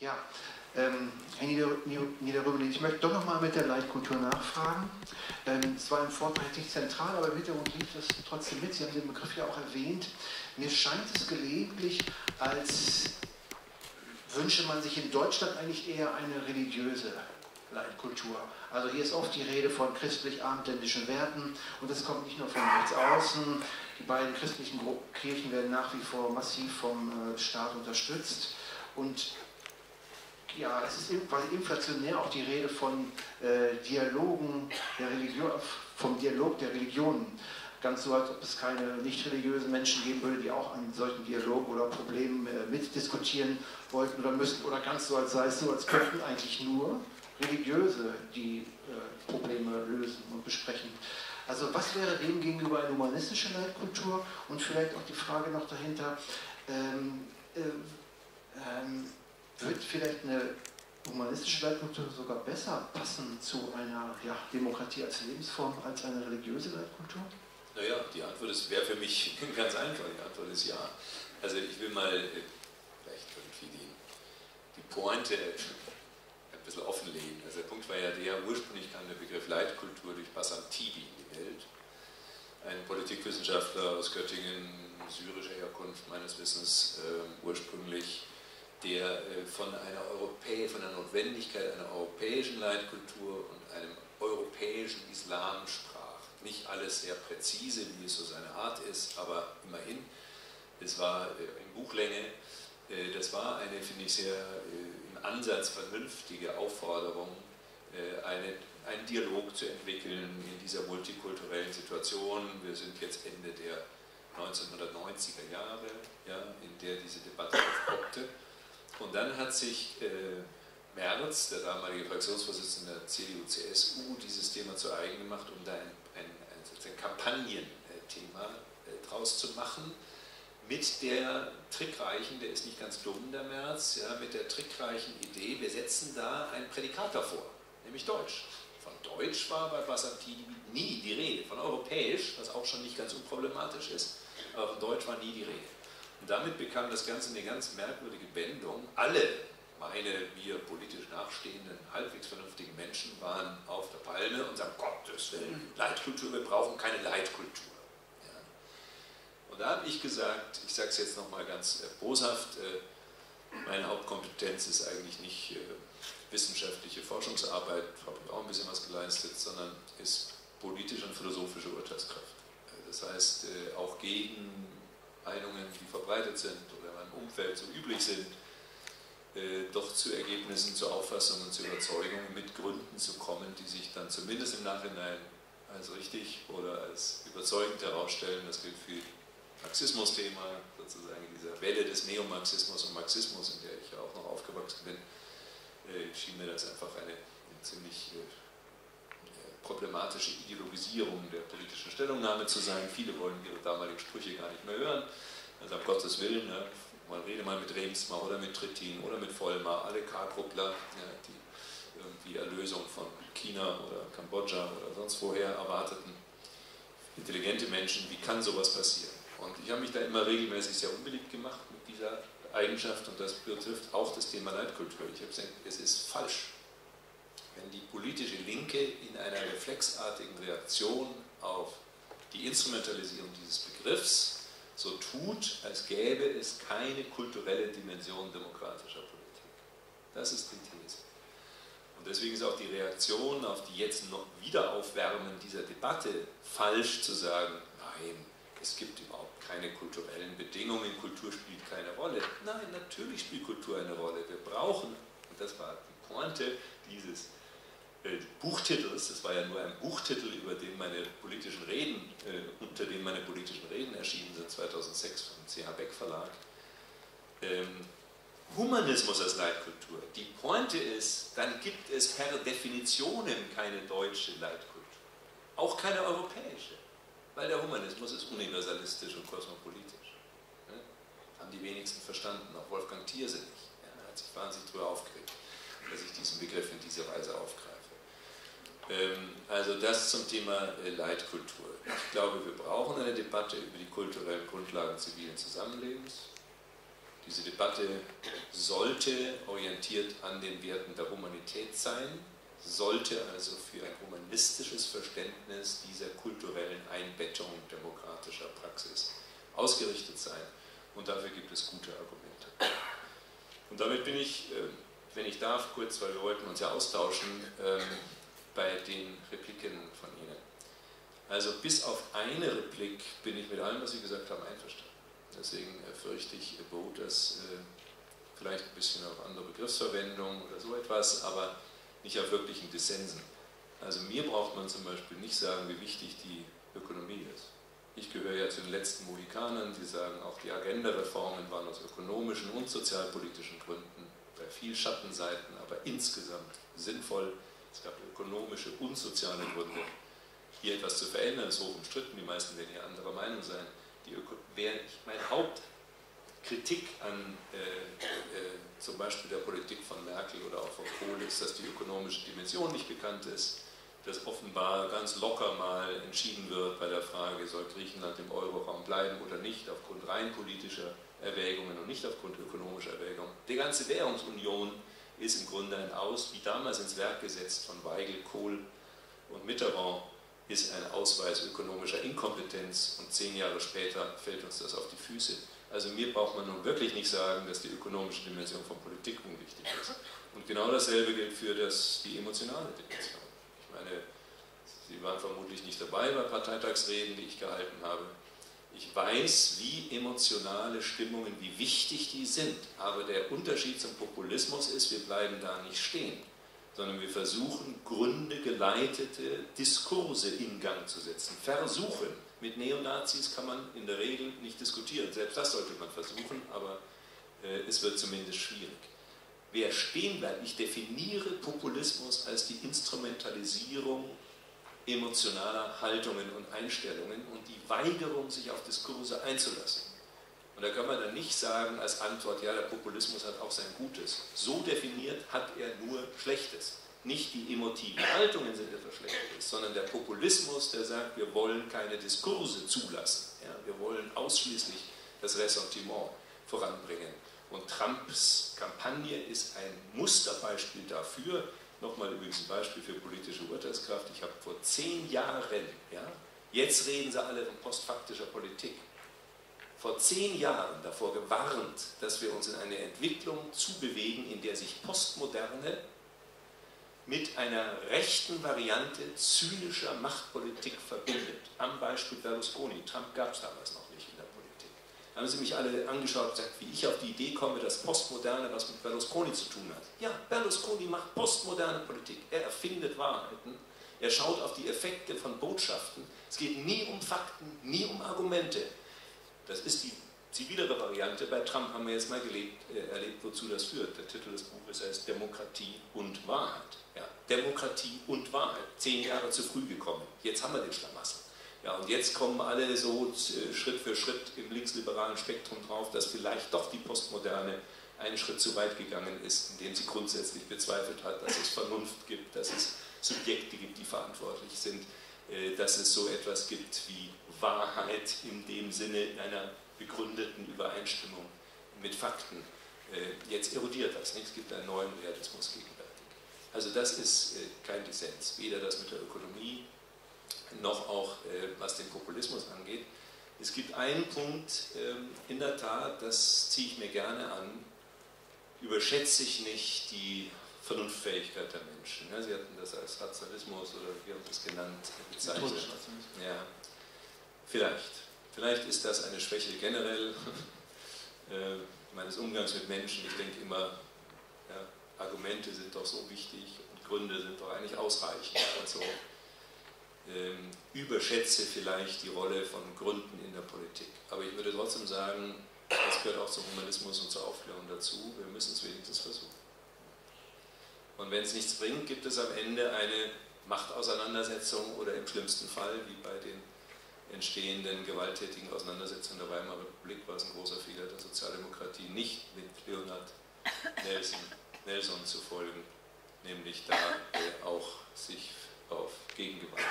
Ja, ähm, Herr Niederrüben, ich möchte doch nochmal mit der Leitkultur nachfragen. Ähm, es war im Vortrag nicht zentral, aber im Hintergrund lief es trotzdem mit. Sie haben den Begriff ja auch erwähnt. Mir scheint es gelegentlich, als wünsche man sich in Deutschland eigentlich eher eine religiöse Leitkultur. Also hier ist oft die Rede von christlich-abendländischen Werten und das kommt nicht nur von rechts außen. Die beiden christlichen Kirchen werden nach wie vor massiv vom äh, Staat unterstützt. Und ja, es ist quasi inflationär auch die Rede von äh, Dialogen der Religion, vom Dialog der Religionen. Ganz so, als ob es keine nicht religiösen Menschen geben würde, die auch an solchen Dialogen oder Problemen äh, mitdiskutieren wollten oder müssten. Oder ganz so, als sei es so, als könnten eigentlich nur Religiöse die äh, Probleme lösen und besprechen. Also was wäre dem gegenüber eine humanistische Leitkultur? Und vielleicht auch die Frage noch dahinter, ähm, äh, ähm, wird vielleicht eine humanistische Leitkultur sogar besser passen zu einer ja, Demokratie als Lebensform als eine religiöse Leitkultur? Naja, die Antwort wäre für mich ganz einfach. Die Antwort ist ja. Also ich will mal äh, vielleicht irgendwie die, die Pointe ein bisschen offenlegen. Also der Punkt war ja der, ursprünglich kam der Begriff Leitkultur durch Bassam Tibi in die Welt. Ein Politikwissenschaftler aus Göttingen, syrischer Herkunft meines Wissens, äh, ursprünglich der äh, von einer Europä von der Notwendigkeit einer europäischen Leitkultur und einem europäischen Islam sprach. Nicht alles sehr präzise, wie es so seine Art ist, aber immerhin, es war äh, in Buchlänge, äh, das war eine, finde ich, sehr im Ansatz vernünftige Aufforderung, eine, einen Dialog zu entwickeln in dieser multikulturellen Situation. Wir sind jetzt Ende der 1990er Jahre, ja, in der diese Debatte aufpoppte. Und dann hat sich äh, Merz, der damalige Fraktionsvorsitzende der CDU-CSU, dieses Thema zu eigen gemacht, um da ein, ein, ein, ein Kampagnenthema äh, draus zu machen. Mit der trickreichen, der ist nicht ganz dumm, der Merz, ja, mit der trickreichen Idee, wir setzen da ein Prädikat davor, nämlich Deutsch. Von Deutsch war bei Bassanti nie die Rede, von Europäisch, was auch schon nicht ganz unproblematisch ist, aber von Deutsch war nie die Rede. Und damit bekam das Ganze eine ganz merkwürdige Wendung. Alle meine mir politisch nachstehenden, halbwegs vernünftigen Menschen waren auf der Palme und sagten, Gottes Willen, Leitkultur, wir brauchen keine Leitkultur. Ja. Und da habe ich gesagt, ich sage es jetzt nochmal ganz äh, boshaft, äh, meine Hauptkompetenz ist eigentlich nicht äh, wissenschaftliche Forschungsarbeit, habe ich auch ein bisschen was geleistet, sondern ist politische und philosophische Urteilskraft. Das heißt, auch gegen Meinungen, die verbreitet sind oder in meinem Umfeld so üblich sind, äh, doch zu Ergebnissen, zu Auffassungen, zu Überzeugungen mit Gründen zu kommen, die sich dann zumindest im Nachhinein als richtig oder als überzeugend herausstellen. Das gilt für Marxismus-Thema, sozusagen in dieser Welle des Neomarxismus und Marxismus, in der ich ja auch noch aufgewachsen bin, äh, schien mir das einfach eine, eine ziemlich äh, problematische Ideologisierung der politischen Stellungnahme zu sein. Viele wollen ihre damaligen Sprüche gar nicht mehr hören. Also um Gottes Willen, ja, man rede mal mit Remsmar oder mit Trittin oder mit Vollmar, alle K-Gruppler, ja, die irgendwie Erlösung von China oder Kambodscha oder sonst woher erwarteten. Intelligente Menschen, wie kann sowas passieren? Und ich habe mich da immer regelmäßig sehr unbeliebt gemacht mit dieser Eigenschaft und das betrifft auch das Thema Leitkultur. Ich habe gesagt, es ist falsch, wenn die politische Linke in einer reflexartigen Reaktion auf die Instrumentalisierung dieses Begriffs so tut, als gäbe es keine kulturelle Dimension demokratischer Politik. Das ist die These. Und deswegen ist auch die Reaktion auf die jetzt noch Wiederaufwärmen dieser Debatte falsch zu sagen, nein, es gibt überhaupt keine kulturellen Bedingungen, Kultur spielt keine Rolle. Nein, natürlich spielt Kultur eine Rolle. Wir brauchen, und das war die Pointe dieses Buchtitels, das war ja nur ein Buchtitel, über den meine politischen Reden, äh, unter dem meine politischen Reden erschienen sind, 2006 vom CH Beck Verlag. Ähm, Humanismus als Leitkultur. Die Pointe ist, dann gibt es per Definition keine deutsche Leitkultur, auch keine europäische, weil der Humanismus ist universalistisch und kosmopolitisch. Ne? Haben die wenigsten verstanden, auch Wolfgang Thierse nicht. Er hat sich wahnsinnig darüber aufgeregt, dass ich diesen Begriff in dieser Weise aufgreife. Ähm, also das zum Thema äh, Leitkultur. Ich glaube, wir brauchen eine Debatte über die kulturellen Grundlagen zivilen Zusammenlebens. Diese Debatte sollte orientiert an den Werten der Humanität sein, sollte also für ein humanistisches Verständnis dieser kulturellen Einbettung demokratischer Praxis ausgerichtet sein. Und dafür gibt es gute Argumente. Und damit bin ich, ähm, wenn ich darf, kurz, weil wir wollten uns ja austauschen, ähm, bei den Repliken von Ihnen. Also bis auf eine Replik bin ich mit allem, was Sie gesagt haben, einverstanden. Deswegen äh, fürchte ich, beruht das äh, vielleicht ein bisschen auf andere Begriffsverwendung oder so etwas, aber nicht auf wirklichen Dissensen. Also mir braucht man zum Beispiel nicht sagen, wie wichtig die Ökonomie ist. Ich gehöre ja zu den letzten Mohikanern, die sagen, auch die Agenda-Reformen waren aus ökonomischen und sozialpolitischen Gründen bei viel Schattenseiten, aber insgesamt sinnvoll. Es gab ökonomische und soziale Gründe, hier etwas zu verändern. Ist hoch umstritten, die meisten werden hier anderer Meinung sein. Die Öko meine Hauptkritik an äh, äh, zum Beispiel der Politik von Merkel oder auch von Kohl ist, dass die ökonomische Dimension nicht bekannt ist, dass offenbar ganz locker mal entschieden wird bei der Frage, soll Griechenland im Euroraum bleiben oder nicht, aufgrund rein politischer Erwägungen und nicht aufgrund ökonomischer Erwägungen. Die ganze Währungsunion ist im Grunde ein Aus, wie damals ins Werk gesetzt von Weigel, Kohl und Mitterrand, ist ein Ausweis ökonomischer Inkompetenz und zehn Jahre später fällt uns das auf die Füße. Also mir braucht man nun wirklich nicht sagen, dass die ökonomische Dimension von Politik unwichtig ist. Und genau dasselbe gilt für das, die emotionale Dimension. Ich meine, Sie waren vermutlich nicht dabei bei Parteitagsreden, die ich gehalten habe. Ich weiß, wie emotionale Stimmungen, wie wichtig die sind. Aber der Unterschied zum Populismus ist, wir bleiben da nicht stehen, sondern wir versuchen, gründegeleitete Diskurse in Gang zu setzen. Versuchen. Mit Neonazis kann man in der Regel nicht diskutieren. Selbst das sollte man versuchen, aber äh, es wird zumindest schwierig. Wer stehen bleibt, ich definiere Populismus als die Instrumentalisierung emotionaler Haltungen und Einstellungen und die Weigerung, sich auf Diskurse einzulassen. Und da kann man dann nicht sagen als Antwort, ja, der Populismus hat auch sein Gutes. So definiert hat er nur Schlechtes nicht die emotiven Haltungen sind etwas Schlechtes, sondern der Populismus, der sagt, wir wollen keine Diskurse zulassen. Ja, wir wollen ausschließlich das Ressentiment voranbringen. Und Trumps Kampagne ist ein Musterbeispiel dafür. Nochmal übrigens ein Beispiel für politische Urteilskraft. Ich habe vor zehn Jahren, ja, jetzt reden sie alle von postfaktischer Politik, vor zehn Jahren davor gewarnt, dass wir uns in eine Entwicklung zubewegen, in der sich Postmoderne mit einer rechten Variante zynischer Machtpolitik verbindet. Am Beispiel Berlusconi. Trump gab es damals noch nicht in der Politik. Da haben sie mich alle angeschaut und gesagt, wie ich auf die Idee komme, dass Postmoderne was mit Berlusconi zu tun hat. Ja, Berlusconi macht postmoderne Politik. Er erfindet Wahrheiten. Er schaut auf die Effekte von Botschaften. Es geht nie um Fakten, nie um Argumente. Das ist die zivilere Variante. Bei Trump haben wir jetzt mal gelebt, äh, erlebt, wozu das führt. Der Titel des Buches heißt Demokratie und Wahrheit. Ja, Demokratie und Wahrheit. Zehn Jahre zu früh gekommen. Jetzt haben wir den Schlamassel. Ja, und jetzt kommen alle so äh, Schritt für Schritt im linksliberalen Spektrum drauf, dass vielleicht doch die Postmoderne einen Schritt zu weit gegangen ist, indem sie grundsätzlich bezweifelt hat, dass es Vernunft gibt, dass es Subjekte gibt, die verantwortlich sind, äh, dass es so etwas gibt wie Wahrheit in dem Sinne einer begründeten Übereinstimmung mit Fakten. Äh, jetzt erodiert das. Nicht? Es gibt einen neuen Realismus gegenwärtig. Also das ist kein Dissens, weder das mit der Ökonomie noch auch äh, was den Populismus angeht. Es gibt einen Punkt, ähm, in der Tat, das ziehe ich mir gerne an, überschätze ich nicht die Vernunftfähigkeit der Menschen. Sie hatten das als Rationalismus oder wie haben Sie es genannt bezeichnet. Ja, vielleicht. Vielleicht ist das eine Schwäche generell äh, meines Umgangs mit Menschen. Ich denke immer, ja, Argumente sind doch so wichtig und Gründe sind doch eigentlich ausreichend. Also ähm, überschätze vielleicht die Rolle von Gründen in der Politik. Aber ich würde trotzdem sagen, das gehört auch zum Humanismus und zur Aufklärung dazu. Wir müssen es wenigstens versuchen. Und wenn es nichts bringt, gibt es am Ende eine Machtauseinandersetzung oder im schlimmsten Fall, wie bei den entstehenden gewalttätigen Auseinandersetzungen der Weimarer Republik war es ein großer Fehler der Sozialdemokratie, nicht mit Leonard Nelson, Nelson zu folgen, nämlich da auch sich auf Gegengewalt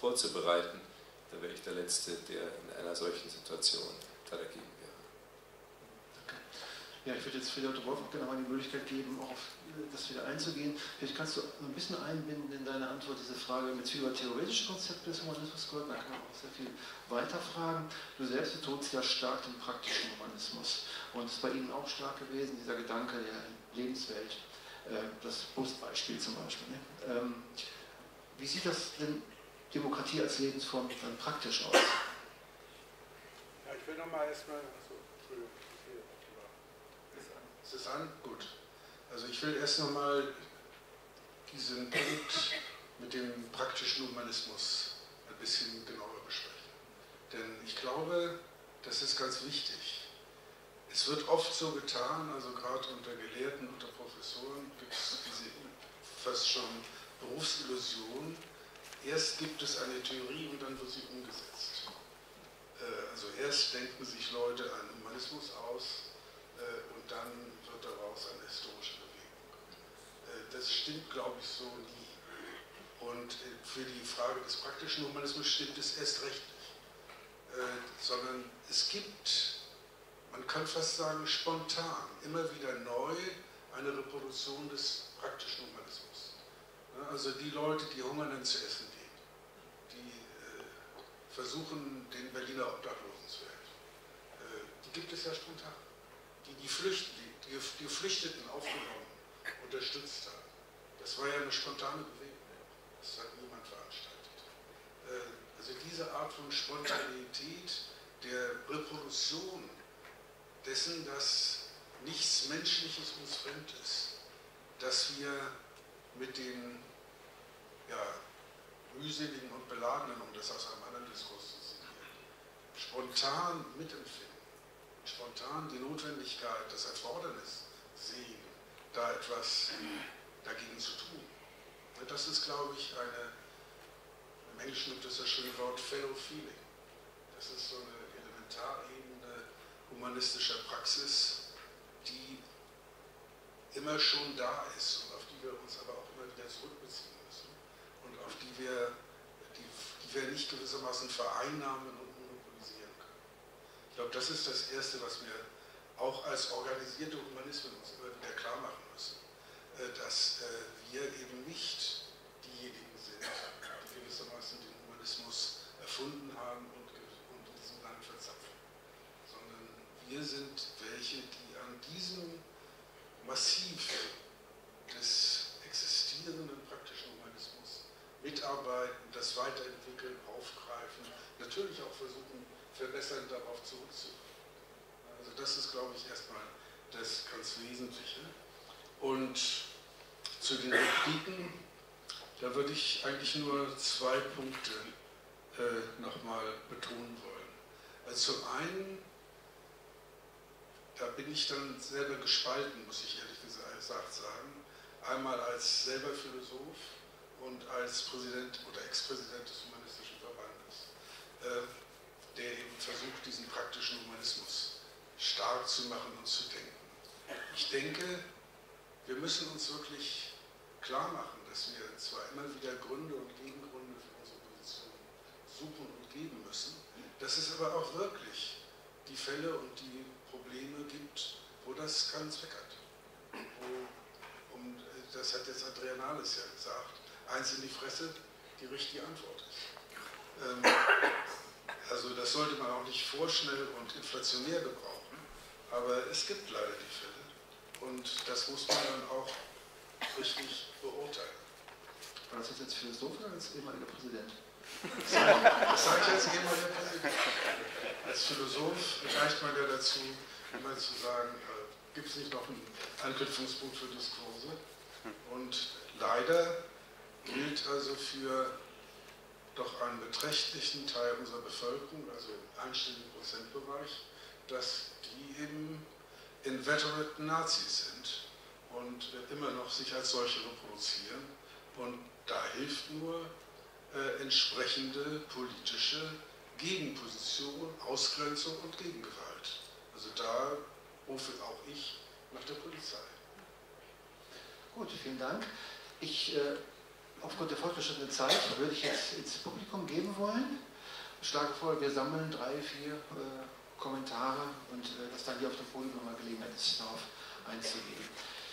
vorzubereiten. Da wäre ich der Letzte, der in einer solchen Situation da dagegen wäre. Danke. Ja, ich würde jetzt Friedrich Wolf auch gerne mal die Möglichkeit geben, auch auf das wieder einzugehen. Vielleicht kannst du ein bisschen einbinden in deine Antwort diese Frage mit über theoretische Konzepte des Humanismus gehört, da kann man auch sehr viel weiter fragen. Du selbst betonst ja stark den praktischen Humanismus und es ist bei Ihnen auch stark gewesen, dieser Gedanke der Lebenswelt, äh, das Brustbeispiel zum Beispiel. Ne? Wie sieht das denn Demokratie als Lebensform dann praktisch aus? Ja, ich will nochmal erstmal. Achso, Entschuldigung. Ist es an? Gut. Also ich will erst nochmal diesen Punkt mit dem praktischen Humanismus ein bisschen genauer besprechen. Denn ich glaube, das ist ganz wichtig. Es wird oft so getan, also gerade unter Gelehrten, unter Professoren gibt es diese fast schon Berufsillusion. Erst gibt es eine Theorie und dann wird sie umgesetzt. Äh, also erst denken sich Leute einen Humanismus aus äh, und dann wird daraus eine historische das stimmt, glaube ich, so nie. Und äh, für die Frage des praktischen Humanismus stimmt es erst recht nicht. Äh, sondern es gibt, man kann fast sagen, spontan, immer wieder neu eine Reproduktion des praktischen Humanismus. Also die Leute, die Hungernden zu essen gehen, die äh, versuchen, den Berliner Obdachlosen zu helfen, äh, die gibt es ja spontan. Die die, Flücht, die, die Geflüchteten aufgenommen unterstützt haben. Das war ja eine spontane Bewegung. Das hat niemand veranstaltet. Äh, also diese Art von Spontaneität der Reproduktion dessen, dass nichts Menschliches uns fremd ist, dass wir mit den ja, mühseligen und beladenen, um das aus einem anderen Diskurs zu zitieren, spontan mitempfinden, spontan die Notwendigkeit, das Erfordernis sehen, da etwas dagegen zu tun. Das ist, glaube ich, eine, im Englischen gibt es das schöne Wort Fellow Feeling. Das ist so eine Elementarebene humanistischer Praxis, die immer schon da ist und auf die wir uns aber auch wieder zurückbeziehen müssen und auf die wir, die, die wir nicht gewissermaßen vereinnahmen und monopolisieren können. Ich glaube, das ist das Erste, was wir auch als organisierte Humanismen uns immer wieder klar machen müssen, äh, dass äh, wir eben nicht diejenigen sind, die gewissermaßen den Humanismus erfunden haben und, und in diesem Land verzapfen, sondern wir sind welche, die an diesem Massiv existierenden praktischen Humanismus mitarbeiten, das weiterentwickeln, aufgreifen, natürlich auch versuchen, verbessern, darauf zurückzukommen. Also das ist, glaube ich, erstmal das ganz Wesentliche. Und zu den Repliken, da würde ich eigentlich nur zwei Punkte äh, nochmal betonen wollen. Also zum einen, da bin ich dann selber gespalten, muss ich ehrlich gesagt sagen. Einmal als selber Philosoph und als Präsident oder Ex-Präsident des Humanistischen Verbandes, äh, der eben versucht, diesen praktischen Humanismus stark zu machen und zu denken. Ich denke, wir müssen uns wirklich klar machen, dass wir zwar immer wieder Gründe und Gegengründe für unsere Position suchen und geben müssen, dass es aber auch wirklich die Fälle und die Probleme gibt, wo das keinen Zweck hat. Wo, das hat jetzt Adrianales ja gesagt, eins in die Fresse, die richtige Antwort ist. Ähm, also das sollte man auch nicht vorschnell und inflationär gebrauchen, aber es gibt leider die Fälle und das muss man dann auch richtig beurteilen. War das jetzt Philosoph oder als ehemaliger Präsident? Das sage ich als ehemaliger Präsident. Als Philosoph reicht man ja dazu, immer zu sagen, äh, gibt es nicht noch einen Anknüpfungspunkt für Diskurse? Und leider gilt also für doch einen beträchtlichen Teil unserer Bevölkerung, also im einstelligen Prozentbereich, dass die eben inveterate Nazis sind und immer noch sich als solche reproduzieren. Und da hilft nur äh, entsprechende politische Gegenposition, Ausgrenzung und Gegengewalt. Also da rufe auch ich nach der Polizei. Gut, vielen Dank. Ich, äh, aufgrund der fortgeschrittenen Zeit würde ich jetzt ins Publikum geben wollen. Ich schlage vor, wir sammeln drei, vier äh, Kommentare und äh, dass dann hier auf dem Podium nochmal Gelegenheit ist, darauf einzugehen.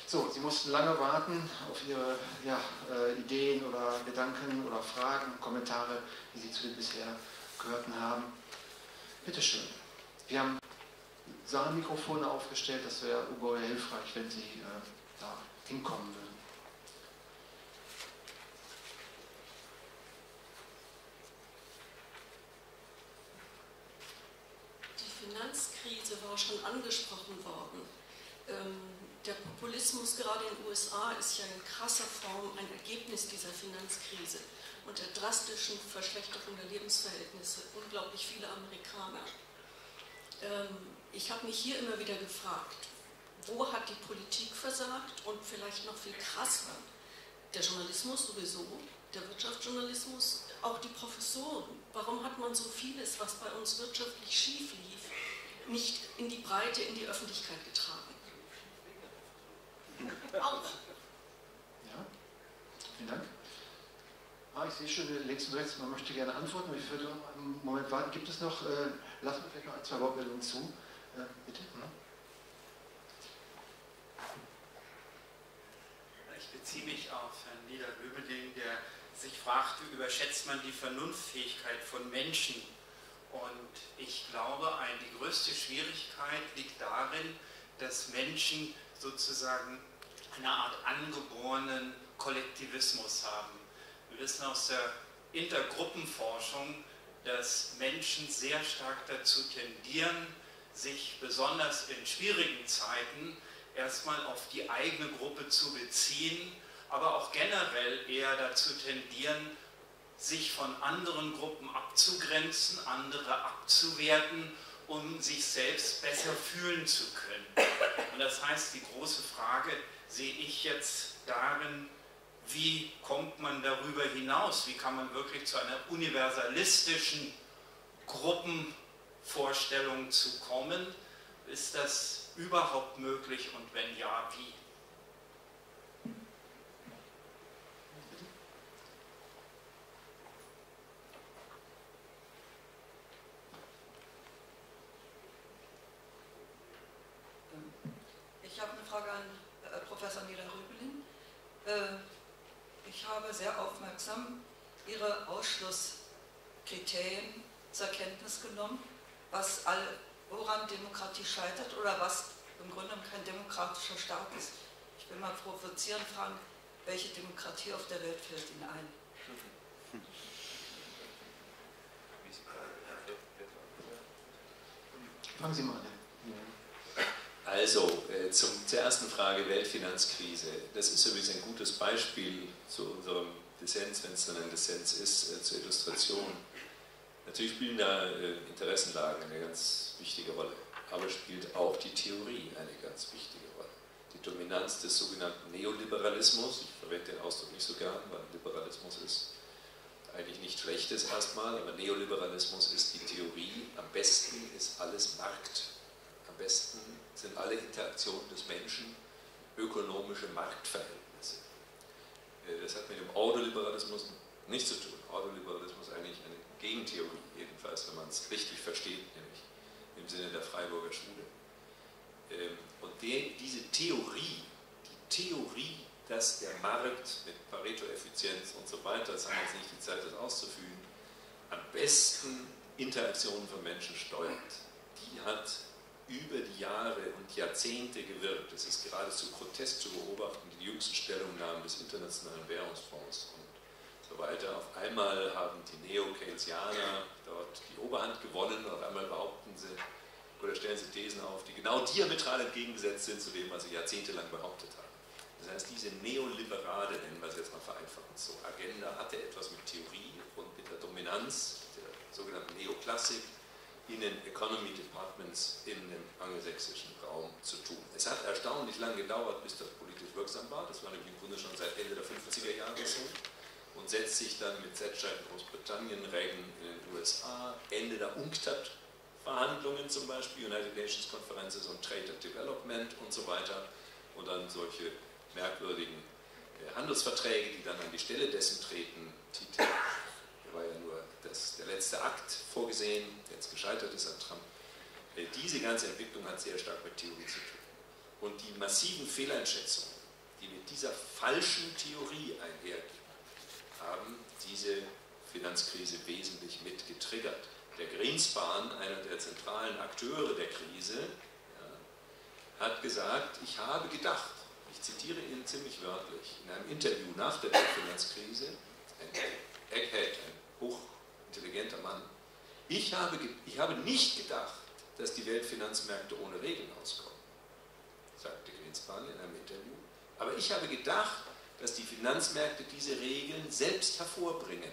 So, Sie mussten lange warten auf Ihre ja, äh, Ideen oder Gedanken oder Fragen, Kommentare, die Sie zu den bisher gehörten haben. Bitte schön. Wir haben Saalmikrofone aufgestellt, das wäre ungeheuer hilfreich, wenn Sie äh, da hinkommen würden. Die Finanzkrise war schon angesprochen worden. Ähm, der Populismus gerade in den USA ist ja in krasser Form ein Ergebnis dieser Finanzkrise und der drastischen Verschlechterung der Lebensverhältnisse unglaublich viele Amerikaner. Ähm, ich habe mich hier immer wieder gefragt, wo hat die Politik versagt und vielleicht noch viel krasser, der Journalismus sowieso, der Wirtschaftsjournalismus, auch die Professoren. Warum hat man so vieles, was bei uns wirtschaftlich schief lief, nicht in die Breite, in die Öffentlichkeit getragen? Auch. Ja, vielen Dank. Ah, ich sehe schon, links und rechts, man möchte gerne antworten. Ich würde noch einen Moment warten. Gibt es noch, äh, lassen wir vielleicht noch ein, zwei Wortmeldungen zu. Äh, bitte. Hm? Ich beziehe mich auf Herrn Niederlöbeling, der sich fragte, überschätzt man die Vernunftfähigkeit von Menschen? Und ich glaube, die größte Schwierigkeit liegt darin, dass Menschen sozusagen eine Art angeborenen Kollektivismus haben. Wir wissen aus der Intergruppenforschung, dass Menschen sehr stark dazu tendieren, sich besonders in schwierigen Zeiten erstmal auf die eigene Gruppe zu beziehen, aber auch generell eher dazu tendieren, sich von anderen Gruppen abzugrenzen, andere abzuwerten, um sich selbst besser fühlen zu können. Und das heißt, die große Frage sehe ich jetzt darin, wie kommt man darüber hinaus? Wie kann man wirklich zu einer universalistischen Gruppenvorstellung zu kommen? Ist das überhaupt möglich und wenn ja, wie? Ich habe eine Frage an Professor Nila Röbelin. Äh, ich habe sehr aufmerksam Ihre Ausschlusskriterien zur Kenntnis genommen, was alle, woran Demokratie scheitert oder was im Grunde kein demokratischer Staat ist. Ich will mal provozieren, fragen, welche Demokratie auf der Welt fällt Ihnen ein? Fangen Sie mal an. Also, äh, zum, zur ersten Frage Weltfinanzkrise. Das ist übrigens ein gutes Beispiel zu unserem Dissens, wenn es dann ein Dissens ist, äh, zur Illustration. Natürlich spielen da äh, Interessenlagen eine ganz wichtige Rolle, aber spielt auch die Theorie eine ganz wichtige Rolle. Die Dominanz des sogenannten Neoliberalismus, ich verwende den Ausdruck nicht so gern, weil Liberalismus ist eigentlich nicht Schlechtes erstmal, aber Neoliberalismus ist die Theorie, am besten ist alles Markt. Am besten sind alle Interaktionen des Menschen ökonomische Marktverhältnisse. Äh, das hat mit dem Ordoliberalismus nichts zu tun. Ordoliberalismus ist eigentlich eine Gegentheorie, jedenfalls, wenn man es richtig versteht, nämlich im Sinne der Freiburger Schule. Ähm, und diese Theorie, die Theorie, dass der Markt mit Pareto-Effizienz und so weiter, das haben wir jetzt nicht die Zeit, das auszuführen, am besten Interaktionen von Menschen steuert, die hat über die Jahre und Jahrzehnte gewirkt. Es ist geradezu grotesk zu beobachten, die jüngsten Stellungnahmen des Internationalen Währungsfonds und so weiter. Auf einmal haben die Neo-Keynesianer dort die Oberhand gewonnen, auf einmal behaupten sie oder stellen sie Thesen auf, die genau diametral entgegengesetzt sind zu dem, was sie jahrzehntelang behauptet haben. Das heißt, diese neoliberale, nennen wir es jetzt mal vereinfachend so, Agenda hatte etwas mit Theorie und mit der Dominanz der sogenannten Neoklassik in den Economy Departments in dem angelsächsischen Raum zu tun. Es hat erstaunlich lange gedauert, bis das politisch wirksam war. Das war nämlich im Grunde schon seit Ende der 50er Jahre so und setzt sich dann mit Thatcher in Großbritannien, Reagan in den USA, Ende der UNCTAD-Verhandlungen zum Beispiel, United Nations Conferences on Trade and Development und so weiter und dann solche merkwürdigen äh, Handelsverträge, die dann an die Stelle dessen treten, TTIP war ja nur das, der letzte Akt vorgesehen, der jetzt gescheitert ist an Trump. Diese ganze Entwicklung hat sehr stark mit Theorie zu tun. Und die massiven Fehleinschätzungen, die mit dieser falschen Theorie einhergehen, haben diese Finanzkrise wesentlich mit getriggert. Der Greenspan, einer der zentralen Akteure der Krise, ja, hat gesagt, ich habe gedacht, ich zitiere ihn ziemlich wörtlich, in einem Interview nach der Finanzkrise, ein Egghead, ein hochintelligenter Mann, ich habe, ich habe nicht gedacht, dass die Weltfinanzmärkte ohne Regeln auskommen, sagte Greenspan in einem Interview. Aber ich habe gedacht, dass die Finanzmärkte diese Regeln selbst hervorbringen.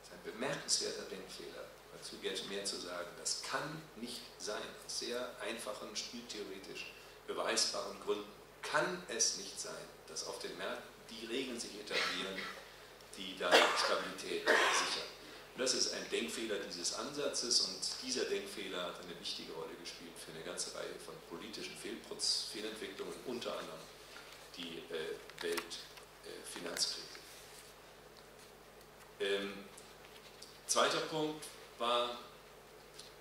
Das ist ein bemerkenswerter Denkfehler. Dazu gilt mehr zu sagen. Das kann nicht sein. Aus sehr einfachen, spieltheoretisch beweisbaren Gründen kann es nicht sein, dass auf den Märkten die Regeln sich etablieren, die da Stabilität das ist ein Denkfehler dieses Ansatzes und dieser Denkfehler hat eine wichtige Rolle gespielt für eine ganze Reihe von politischen Fehlentwicklungen, unter anderem die äh, Weltfinanzkrise. Äh, ähm, zweiter Punkt war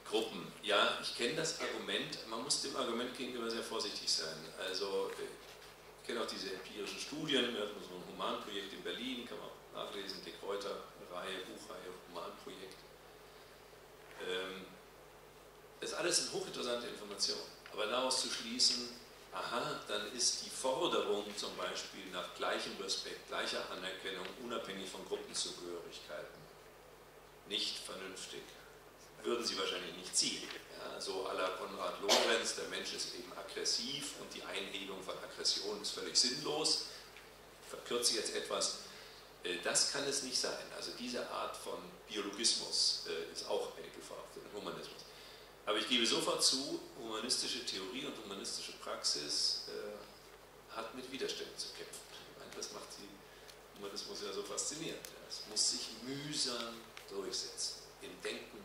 Gruppen. Ja, ich kenne das Argument, man muss dem Argument gegenüber sehr vorsichtig sein. Also äh, ich kenne auch diese empirischen Studien, wir hatten so ein Humanprojekt in Berlin, kann man auch nachlesen, Dick Reuter, Reihe, Buchreihe, Romanprojekt. Ähm, das alles sind hochinteressante Informationen. Aber daraus zu schließen, aha, dann ist die Forderung zum Beispiel nach gleichem Respekt, gleicher Anerkennung, unabhängig von Gruppenzugehörigkeiten, nicht vernünftig. Würden Sie wahrscheinlich nicht ziehen. Ja, so à la Konrad Lorenz, der Mensch ist eben aggressiv und die Einhebung von Aggression ist völlig sinnlos. Ich verkürze jetzt etwas. Äh, das kann es nicht sein. Also diese Art von Biologismus äh, ist auch eine Gefahr für den Humanismus. Aber ich gebe sofort zu, humanistische Theorie und humanistische Praxis äh, hat mit Widerständen zu kämpfen. Das macht die Humanismus ja so faszinierend. Es muss sich mühsam durchsetzen im Denken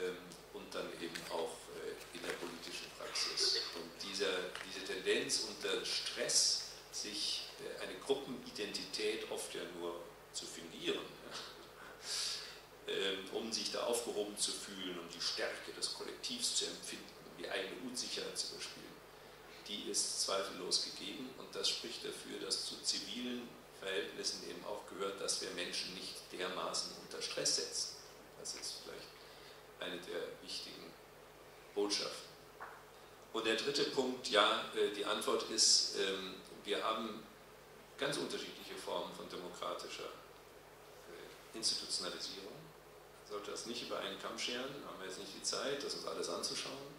ähm, und dann eben auch in der politischen Praxis. Und dieser, diese Tendenz unter Stress, sich eine Gruppenidentität oft ja nur zu fingieren, ähm, um sich da aufgehoben zu fühlen, um die Stärke des Kollektivs zu empfinden, um die eigene Unsicherheit zu überspielen, die ist zweifellos gegeben und das spricht dafür, dass zu zivilen Verhältnissen eben auch gehört, dass wir Menschen nicht dermaßen unter Stress setzen. Das ist vielleicht eine der wichtigen Botschaften. Und der dritte Punkt, ja, äh, die Antwort ist, ähm, wir haben ganz unterschiedliche Formen von demokratischer äh, Institutionalisierung. Man sollte das nicht über einen Kamm scheren, haben wir jetzt nicht die Zeit, das uns alles anzuschauen.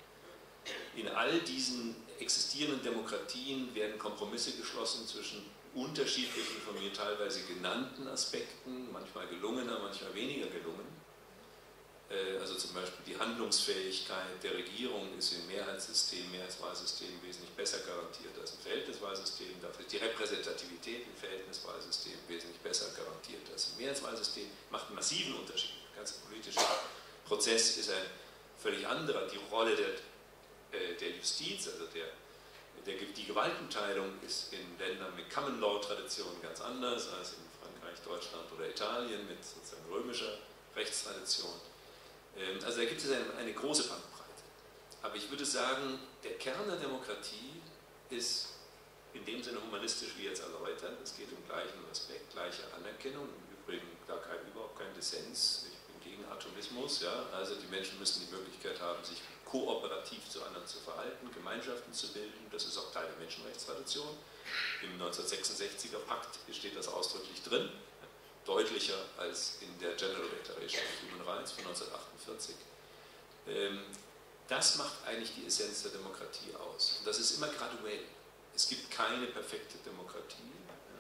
In all diesen existierenden Demokratien werden Kompromisse geschlossen zwischen unterschiedlichen, von mir teilweise genannten Aspekten, manchmal gelungener, manchmal weniger gelungen. Äh, also zum Beispiel die Handlungsfähigkeit der Regierung ist im Mehrheitssystem, Mehrheitswahlsystem wesentlich besser garantiert als im Verhältniswahlsystem. Dafür ist die Repräsentativität im Verhältniswahlsystem wesentlich besser garantiert als im Mehrheitswahlsystem. Macht einen massiven Unterschied. Der ganze politische Prozess ist ein völlig anderer. Die Rolle der, äh, der Justiz, also der der, die Gewaltenteilung ist in Ländern mit Common Law Tradition ganz anders als in Frankreich, Deutschland oder Italien mit sozusagen römischer Rechtstradition. Ähm, also da gibt es eine, eine große Bandbreite. Aber ich würde sagen, der Kern der Demokratie ist in dem Sinne humanistisch wie jetzt erläutert. Es geht um gleichen Respekt, gleiche Anerkennung. Im Übrigen da kein, überhaupt kein Dissens. Ich bin gegen Atomismus. Ja? Also die Menschen müssen die Möglichkeit haben, sich kooperativ zu anderen zu verhalten, Gemeinschaften zu bilden. Das ist auch Teil der Menschenrechtstradition. Im 1966er Pakt steht das ausdrücklich drin deutlicher als in der General Declaration of Human Rights von 1948. Ähm, das macht eigentlich die Essenz der Demokratie aus. Und das ist immer graduell. Es gibt keine perfekte Demokratie.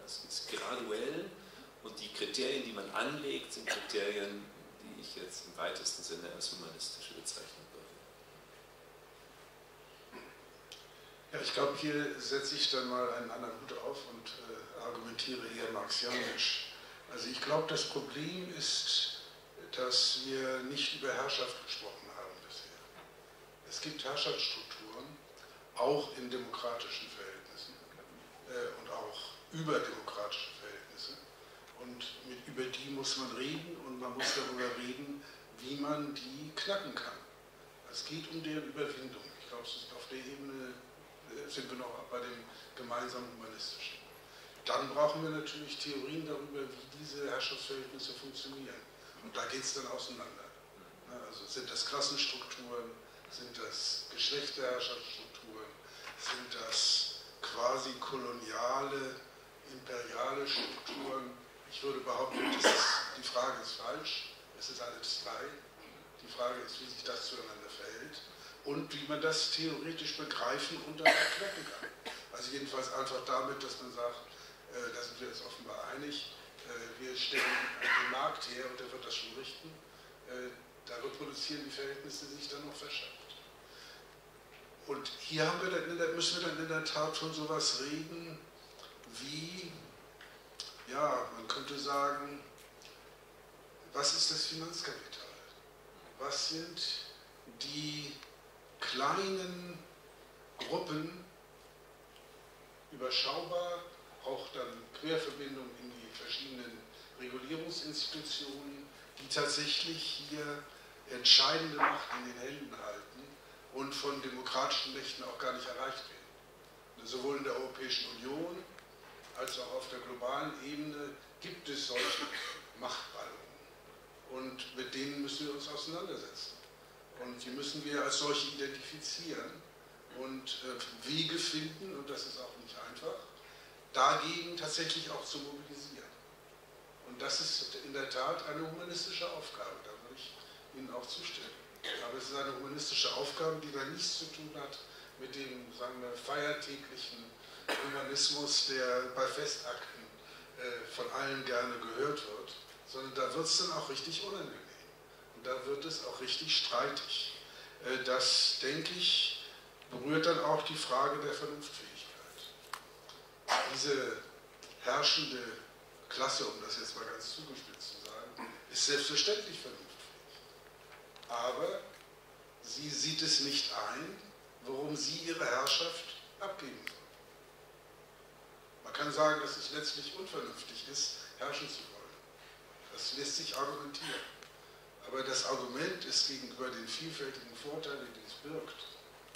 Es ist graduell und die Kriterien, die man anlegt, sind Kriterien, die ich jetzt im weitesten Sinne als humanistische bezeichnen würde. Ja, ich glaube, hier setze ich dann mal einen anderen Hut auf und äh, argumentiere eher marxianisch. Also ich glaube, das Problem ist, dass wir nicht über Herrschaft gesprochen haben bisher. Es gibt Herrschaftsstrukturen, auch in demokratischen Verhältnissen äh, und auch überdemokratische Verhältnisse. Und mit, über die muss man reden und man muss darüber reden, wie man die knacken kann. Es geht um deren Überwindung. Ich glaube, auf der Ebene äh, sind wir noch bei dem gemeinsamen humanistischen. Dann brauchen wir natürlich Theorien darüber, wie diese Herrschaftsverhältnisse funktionieren. Und da geht es dann auseinander. Also sind das Klassenstrukturen, sind das Geschlechterherrschaftsstrukturen, sind das quasi koloniale, imperiale Strukturen. Ich würde behaupten, ist, die Frage ist falsch. Es ist alles drei. Die Frage ist, wie sich das zueinander verhält und wie man das theoretisch begreifen und dann erklären kann. Also jedenfalls einfach damit, dass man sagt, da sind wir uns offenbar einig, äh, wir stellen den Markt her und der wird das schon richten. Äh, da reproduzieren die Verhältnisse sich dann noch verschärft. Und hier wir dann müssen wir dann in der Tat von sowas reden wie, ja, man könnte sagen, was ist das Finanzkapital? Was sind die kleinen Gruppen, überschaubar, auch dann Querverbindungen in die verschiedenen Regulierungsinstitutionen, die tatsächlich hier entscheidende Macht in den Händen halten und von demokratischen Mächten auch gar nicht erreicht werden. Sowohl in der Europäischen Union als auch auf der globalen Ebene gibt es solche Machtballungen. Und mit denen müssen wir uns auseinandersetzen. Und die müssen wir als solche identifizieren und äh, Wege finden, und das ist auch nicht einfach, dagegen tatsächlich auch zu mobilisieren. Und das ist in der Tat eine humanistische Aufgabe, da würde ich Ihnen auch zustimmen. Aber es ist eine humanistische Aufgabe, die da nichts zu tun hat mit dem, sagen wir, feiertäglichen Humanismus, der bei Festakten äh, von allen gerne gehört wird, sondern da wird es dann auch richtig unangenehm. Und da wird es auch richtig streitig. Äh, das, denke ich, berührt dann auch die Frage der Vernunftfähigkeit. Diese herrschende Klasse, um das jetzt mal ganz zugespitzt zu sagen, ist selbstverständlich vernunftfähig. Aber sie sieht es nicht ein, warum sie ihre Herrschaft abgeben soll. Man kann sagen, dass es letztlich unvernünftig ist, herrschen zu wollen. Das lässt sich argumentieren. Aber das Argument ist gegenüber den vielfältigen Vorteilen, die es birgt,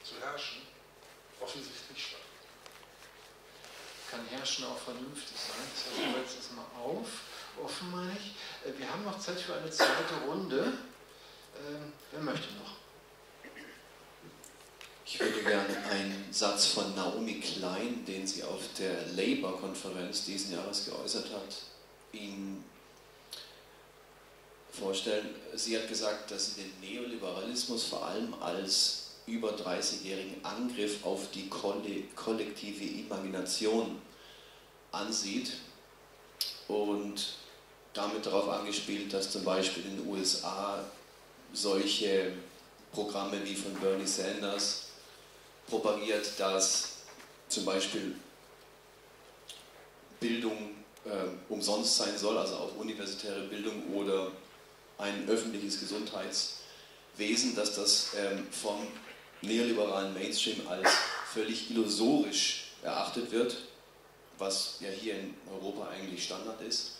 zu herrschen, offensichtlich schwach. Kann Herrschen auch vernünftig sein? Das hören wir jetzt erstmal auf. Offen meine ich. Äh, wir haben noch Zeit für eine zweite Runde. Ähm, wer möchte noch? Ich würde gerne einen Satz von Naomi Klein, den sie auf der Labour-Konferenz diesen Jahres geäußert hat, Ihnen vorstellen. Sie hat gesagt, dass sie den Neoliberalismus vor allem als über 30-jährigen Angriff auf die kollektive Imagination ansieht und damit darauf angespielt, dass zum Beispiel in den USA solche Programme wie von Bernie Sanders propagiert, dass zum Beispiel Bildung äh, umsonst sein soll, also auch universitäre Bildung oder ein öffentliches Gesundheitswesen, dass das ähm, vom neoliberalen Mainstream als völlig illusorisch erachtet wird, was ja hier in Europa eigentlich Standard ist.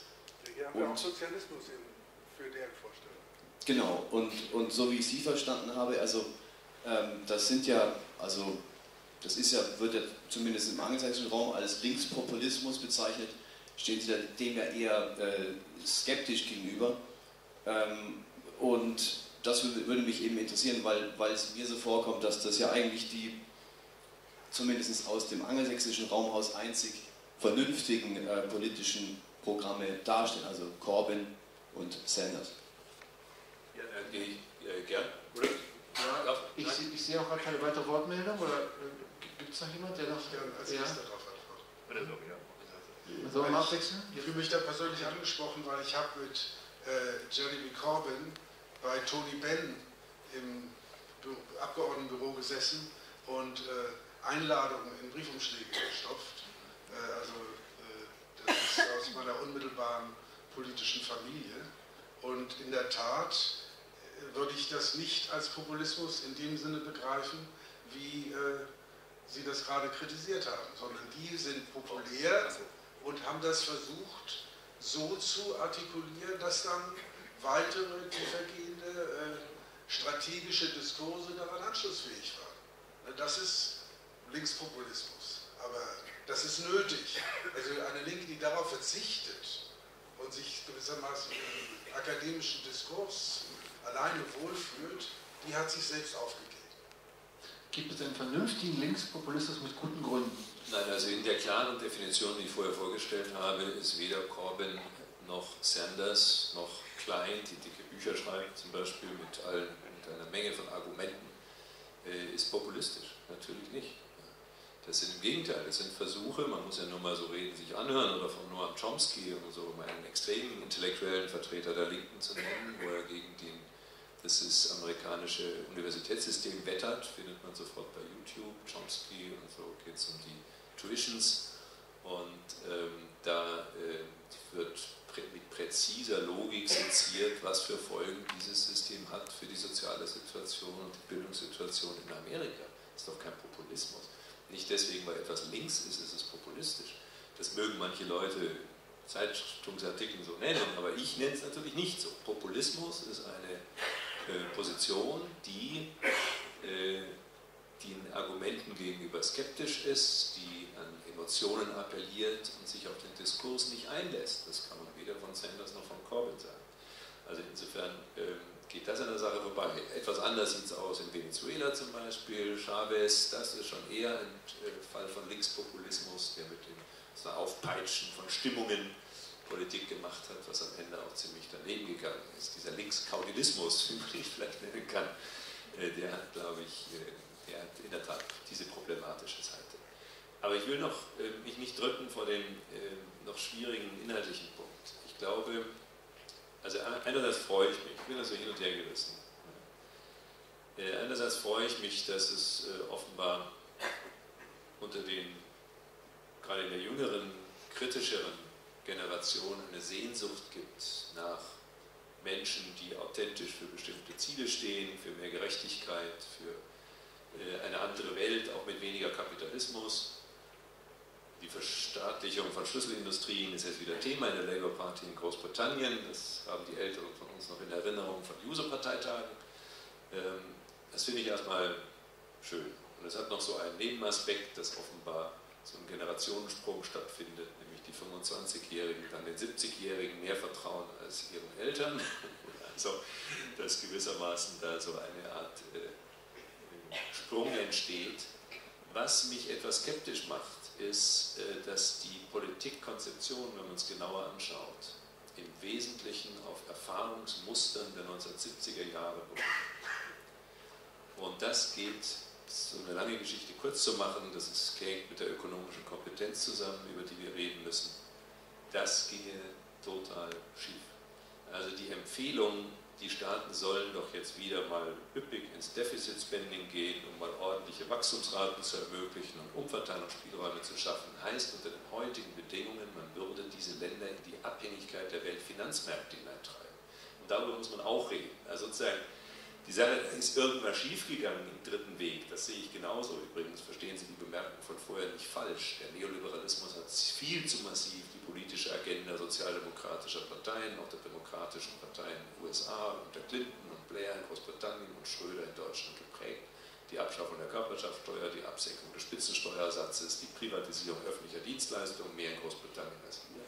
Hier haben wir auch Sozialismus in, für deren Vorstellung. Genau, und, und so wie ich Sie verstanden habe, also ähm, das sind ja, also das ist ja, wird ja zumindest im angelsächsischen Raum als Linkspopulismus bezeichnet, stehen Sie dem ja eher äh, skeptisch gegenüber. Ähm, und das würde mich eben interessieren, weil, weil es mir so vorkommt, dass das ja eigentlich die, zumindest aus dem angelsächsischen Raumhaus einzig vernünftigen äh, politischen Programme darstellen, also Corbyn und Sanders. Ja, da gehe ich äh, gern. Oder? Ja, ich, ich, sehe auch gar keine weitere Wortmeldung. Oder äh, gibt es noch jemand, der noch. Ja, als ja. darauf antwortet. Oder so, ja. Sollen wir abwechseln? Ich fühle mich da persönlich angesprochen, weil ich habe mit äh, Jeremy Corbyn bei Tony Benn im Abgeordnetenbüro gesessen und äh, Einladungen in Briefumschläge gestopft. Äh, also äh, das ist aus meiner unmittelbaren politischen Familie. Und in der Tat äh, würde ich das nicht als Populismus in dem Sinne begreifen, wie äh, Sie das gerade kritisiert haben, sondern die sind populär und haben das versucht so zu artikulieren, dass dann weitere tiefergehende strategische Diskurse daran anschlussfähig waren. Das ist Linkspopulismus. Aber das ist nötig. Also eine Linke, die darauf verzichtet und sich gewissermaßen im akademischen Diskurs alleine wohlfühlt, die hat sich selbst aufgegeben. Gibt es einen vernünftigen Linkspopulismus mit guten Gründen? Nein, also in der klaren Definition, die ich vorher vorgestellt habe, ist weder Corbyn noch Sanders noch Klein, die dicke Bücher schreibt, zum Beispiel mit, allen, mit einer Menge von Argumenten, äh, ist populistisch. Natürlich nicht. Das sind im Gegenteil, das sind Versuche, man muss ja nur mal so reden, sich anhören, oder von Noam Chomsky oder so, um einen extremen intellektuellen Vertreter der Linken zu nennen, wo er gegen den, das ist amerikanische Universitätssystem wettert, findet man sofort bei YouTube, Chomsky und so geht es um die Tuitions und ähm, da äh, wird mit präziser Logik seziert, was für Folgen dieses System hat für die soziale Situation und die Bildungssituation in Amerika. Das ist doch kein Populismus. Nicht deswegen, weil etwas links ist, ist es populistisch. Das mögen manche Leute Zeitungsartikeln so nennen, aber ich nenne es natürlich nicht so. Populismus ist eine äh, Position, die äh, den Argumenten gegenüber skeptisch ist, die an Emotionen appelliert und sich auf den Diskurs nicht einlässt. Das kann man weder von Sanders noch von Corbyn sagen. Also insofern ähm, geht das an der Sache vorbei. Etwas anders sieht es aus in Venezuela zum Beispiel. Chavez, das ist schon eher ein äh, Fall von Linkspopulismus, der mit dem so Aufpeitschen von Stimmungen Politik gemacht hat, was am Ende auch ziemlich daneben gegangen ist. Dieser Linkskaudilismus, wie man ihn vielleicht nennen kann, äh, der hat, glaube ich, äh, der hat in der Tat diese problematische Seite. Aber ich will noch, mich nicht drücken vor dem noch schwierigen inhaltlichen Punkt. Ich glaube, also einerseits freue ich mich, ich bin also hin und her gerissen. Äh, einerseits freue ich mich, dass es äh, offenbar unter den, gerade in der jüngeren, kritischeren Generation eine Sehnsucht gibt nach Menschen, die authentisch für bestimmte Ziele stehen, für mehr Gerechtigkeit, für äh, eine andere Welt, auch mit weniger Kapitalismus. Die Verstaatlichung von Schlüsselindustrien ist jetzt wieder Thema in der Labour Party in Großbritannien. Das haben die Älteren von uns noch in Erinnerung von User-Parteitagen. Ähm, das finde ich erstmal schön. Und es hat noch so einen Nebenaspekt, dass offenbar so ein Generationensprung stattfindet, nämlich die 25-Jährigen dann den 70-Jährigen mehr vertrauen als ihren Eltern. Also, dass gewissermaßen da so eine Art äh, Sprung entsteht, was mich etwas skeptisch macht ist, äh, dass die Politikkonzeption, wenn man es genauer anschaut, im Wesentlichen auf Erfahrungsmustern der 1970er Jahre beruht. Und das geht, so eine lange Geschichte kurz zu machen, das ist, hängt mit der ökonomischen Kompetenz zusammen, über die wir reden müssen. Das ginge total schief. Also die Empfehlung, die Staaten sollen doch jetzt wieder mal üppig ins Deficit Spending gehen, um mal ordentliche Wachstumsraten zu ermöglichen und Umverteilungsspielräume zu schaffen, heißt unter den heutigen Bedingungen, man würde diese Länder in die Abhängigkeit der Weltfinanzmärkte hineintreiben. Und darüber muss man auch reden. Also sozusagen, die Sache ist irgendwas schiefgegangen im dritten Weg, das sehe ich genauso übrigens, verstehen Sie die Bemerkung von vorher nicht falsch. Der Neoliberalismus hat viel zu massiv die politische Agenda sozialdemokratischer Parteien, auch der demokratischen Parteien in den USA unter Clinton und Blair in Großbritannien und Schröder in Deutschland geprägt. Die Abschaffung der Körperschaftssteuer, die Absenkung des Spitzensteuersatzes, die Privatisierung öffentlicher Dienstleistungen, mehr in Großbritannien als hier.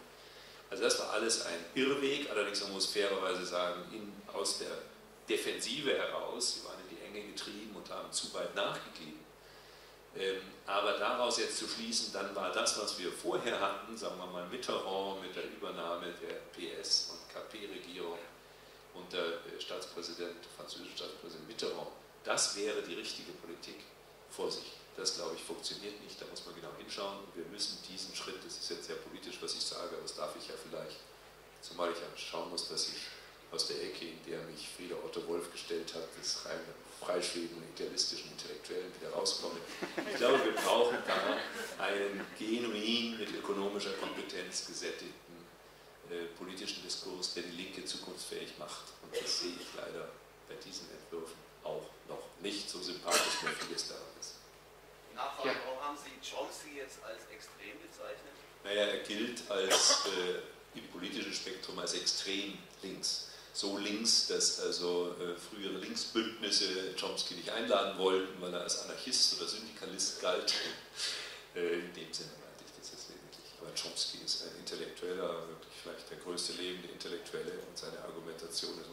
Also das war alles ein Irrweg, allerdings man muss fairerweise sagen, in, aus der Defensive heraus, sie waren in die Enge getrieben und haben zu weit nachgegeben. Ähm, aber daraus jetzt zu schließen, dann war das, was wir vorher hatten, sagen wir mal Mitterrand mit der Übernahme der PS- und KP-Regierung unter äh, Staatspräsident, französischen Staatspräsident Mitterrand, das wäre die richtige Politik. Vorsicht, das glaube ich funktioniert nicht, da muss man genau hinschauen. Wir müssen diesen Schritt, das ist jetzt sehr politisch, was ich sage, aber das darf ich ja vielleicht, zumal ich schauen muss, dass ich aus der Ecke, in der mich Frieder Otto Wolf gestellt hat, des rein freischwebenden, idealistischen Intellektuellen wieder rauskomme. Ich glaube, wir brauchen da einen genuin mit ökonomischer Kompetenz gesättigten äh, politischen Diskurs, der die Linke zukunftsfähig macht. Und das sehe ich leider bei diesen Entwürfen auch noch nicht so sympathisch, wie vieles daran ist. Nachfrage, ja. warum haben Sie Chomsky jetzt als extrem bezeichnet? Naja, er gilt als, äh, im politischen Spektrum als extrem links so links, dass also äh, frühere Linksbündnisse Chomsky nicht einladen wollten, weil er als Anarchist oder Syndikalist galt. Äh, in dem Sinne meinte ich das jetzt lediglich. Aber Chomsky ist ein Intellektueller, wirklich vielleicht der größte lebende Intellektuelle und seine Argumentation ist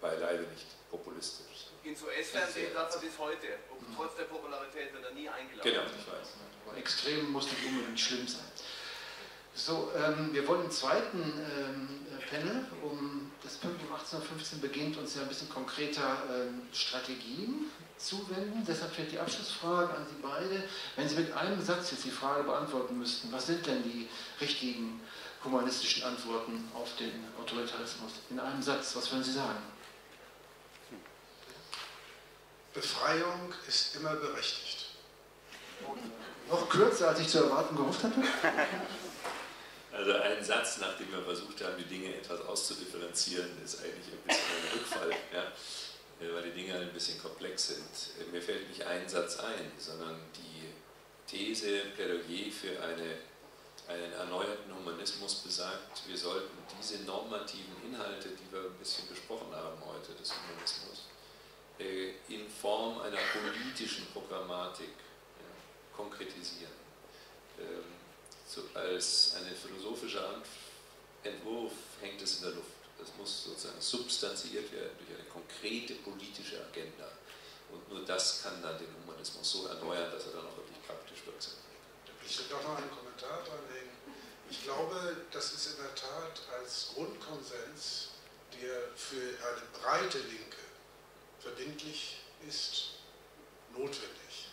beileibe nicht populistisch. Ins US-Fernsehen darf er bis heute, trotz der Popularität wird er nie eingeladen. Genau, ich weiß. Aber extrem muss nicht unbedingt schlimm sein. So, ähm, wir wollen im zweiten ähm, Panel, um das Pünktlich um 18.15 beginnt, uns ja ein bisschen konkreter ähm, Strategien zuwenden. Deshalb fällt die Abschlussfrage an Sie beide. Wenn Sie mit einem Satz jetzt die Frage beantworten müssten, was sind denn die richtigen humanistischen Antworten auf den Autoritarismus? In einem Satz, was würden Sie sagen? Befreiung ist immer berechtigt. Noch kürzer, als ich zu erwarten gehofft hatte? Also ein Satz, nachdem wir versucht haben, die Dinge etwas auszudifferenzieren, ist eigentlich ein bisschen ein Rückfall, ja, weil die Dinge ein bisschen komplex sind. Mir fällt nicht ein Satz ein, sondern die These, Plädoyer für eine, einen erneuerten Humanismus besagt, wir sollten diese normativen Inhalte, die wir ein bisschen besprochen haben heute, des Humanismus, äh, in Form einer politischen Programmatik konkretisieren. So als ein philosophischer Entwurf hängt es in der Luft. Das muss sozusagen substanziiert werden durch eine konkrete politische Agenda. Und nur das kann dann den Humanismus so erneuern, dass er dann auch wirklich praktisch wirksam wird. Ich will doch noch einen Kommentar dranhängen. Ich glaube, das ist in der Tat als Grundkonsens, der für eine breite Linke verbindlich ist, notwendig.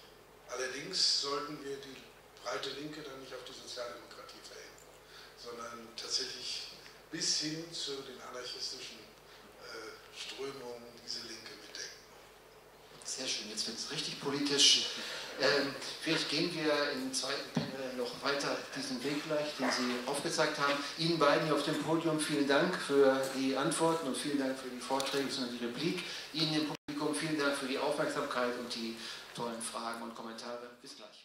Allerdings sollten wir die breite Linke dann nicht auf die Sozialdemokratie verhängen, sondern tatsächlich bis hin zu den anarchistischen äh, Strömungen diese Linke mitdenken. Sehr schön, jetzt wird es richtig politisch. Ähm, vielleicht gehen wir im zweiten Panel noch weiter diesen Weg gleich, den Sie aufgezeigt haben. Ihnen beiden hier auf dem Podium vielen Dank für die Antworten und vielen Dank für die Vorträge und die Replik. Ihnen im Publikum vielen Dank für die Aufmerksamkeit und die tollen Fragen und Kommentare. Bis gleich.